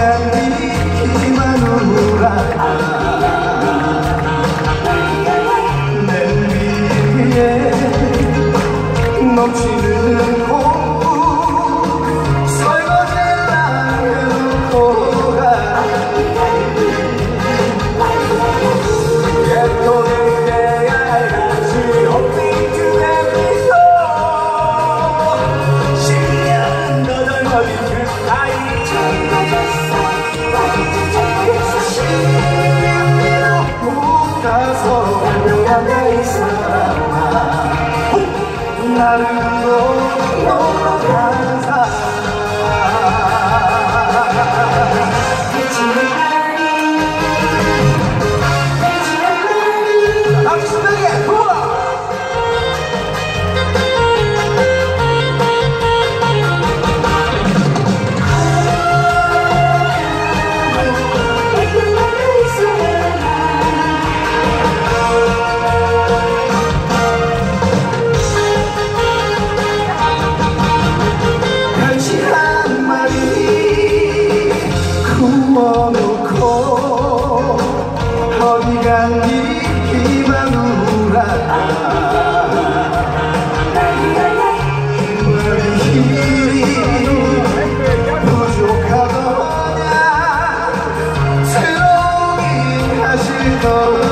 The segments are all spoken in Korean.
and 네가 내 사랑아 나를 놓아가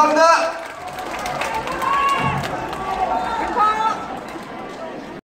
サムだ